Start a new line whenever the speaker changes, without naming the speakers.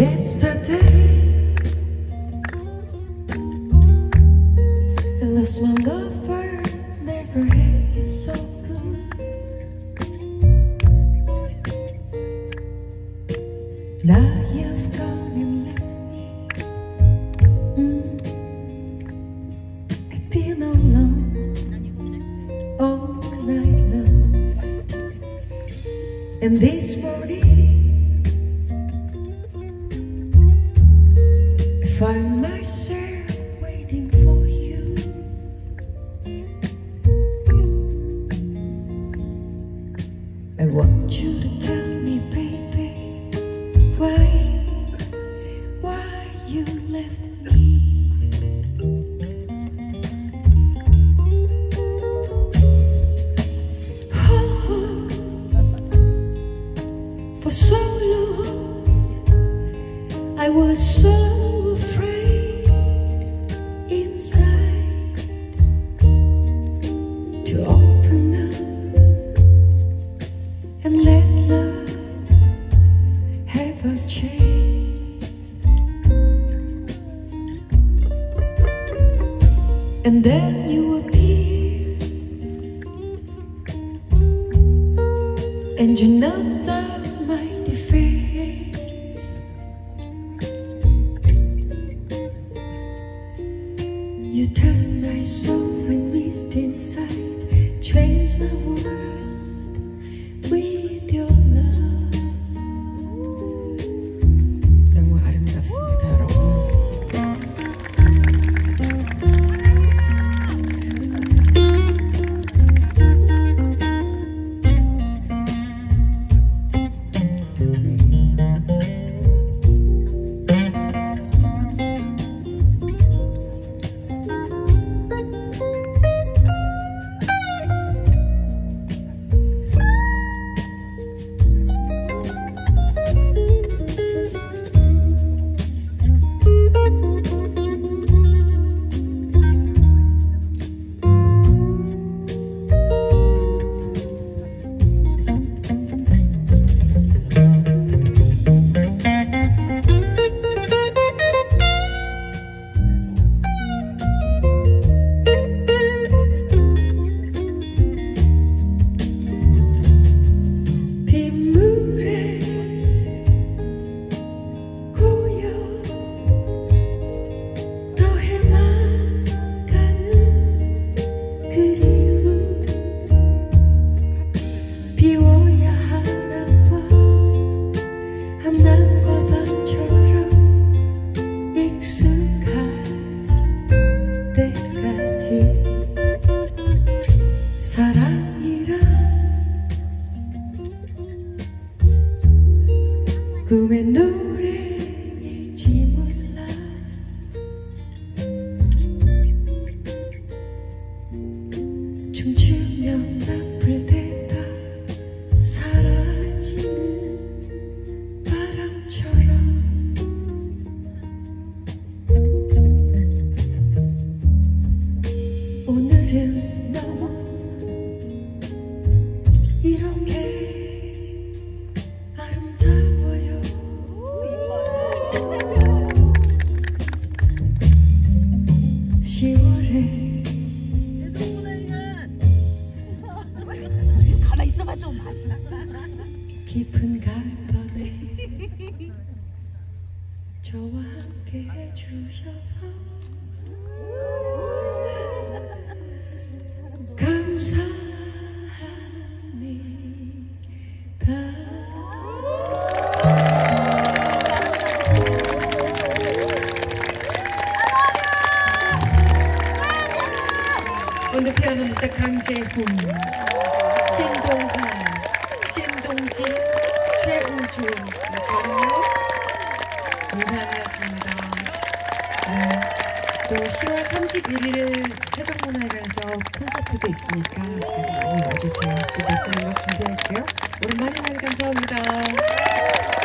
Yesterday, I lost my lover, never it so good. Now you've gone and left me. Mm. I've been alone all night long, and this morning. Find myself waiting for you. I want you to tell me, baby, why, why you left me. Oh, for so long, I was so And then you appear, and you knocked out 꿈의 노래일지 몰라. 춤추 깊은 가을밤에 저와 함께 해주셔서 감사합니다. 오늘 피아노 미스터 강재훈, 신동환, 신동진, 최우준, 네, 저는요 감사합니다. 네, 또 10월 31일 세종문화회관에서 콘서트도 있으니까 많이 와주세요. 또 멋진 음악 준비할게요. 오랜만에 많이 감사합니다.